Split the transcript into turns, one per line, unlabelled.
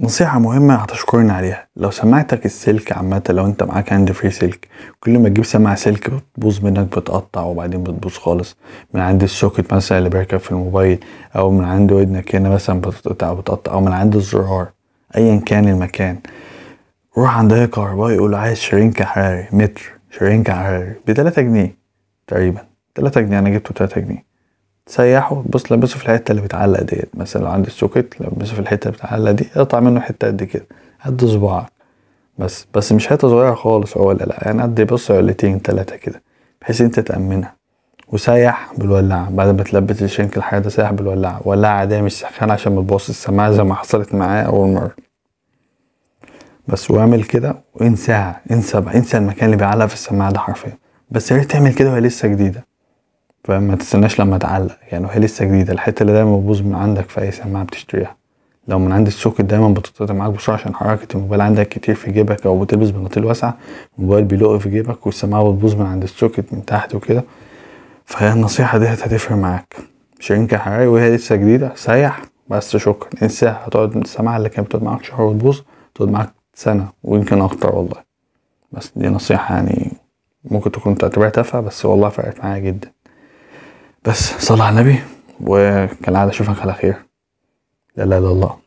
نصيحة مهمة هتشكرني عليها. لو سماعتك السلك عامة لو انت معاك hand free سلك كل ما تجيب سماعة سلك بتبوظ منك بتقطع وبعدين بتبوظ خالص. من عند ال socket مثلا اللي بيركب في الموبايل أو من عند ودنك هنا مثلا بتقطع بتقطع أو من عند الزرار ايا كان المكان. روح عند أي كهربائي قول له عايز shrink حراري متر shrink حراري بتلاتة جنيه تقريبا. تلاتة جنيه أنا جبته تلاتة جنيه. تسيحه بص لبسه في الحتة اللي بتعلق ديت. مثلا لو عند ال socket لبسه في الحتة اللي بتعلق دي اقطع منه حتة قد كده قد صباعك. بس بس مش حتة صغيرة خالص هو لا يعني قد بص علتين تلاتة كده بحيث انت تأمنها. وسيح بالولاعة بعد ما تلبس الشنك الحاجة ده سيح بالولاعة ولاعة عادية مش سخانة عشان ما تبوظ السماعة زي ما حصلت معايا أول مرة. بس واعمل كده وانساها. انسى انسى المكان اللي بيعلق في السماعة ده حرفيا. بس يا ريت تعمل كده وهي لسه جديدة. فما تستناش لما تعلق. يعني وهي لسه جديدة. الحتة اللي دايما بتبوظ من عندك في أي سماعة بتشتريها. لو من عند السوكت دايما بتتقطع معاك بسرعة عشان حركة الموبايل عندك كتير في جيبك أو بتلبس بناطيل واسعة الموبايل بيلق في جيبك والسماعة بتبوظ من عند السوكت من تحت وكده. فهي النصيحة ديت هتفرق معاك. شرينك حراري وهي لسه جديدة. سيح بس شكرا. انساها هتقعد السماعة اللي كانت بتقعد معاك شهر وتبوظ تقعد معاك سنة ويمكن أكتر والله. بس دي نصيحة يعني ممكن تكون تعتبرها تافهة بس والله فرقت معايا جدا. بس صلى على النبي وكالعادة أشوفك على خير. لا لا لا الله.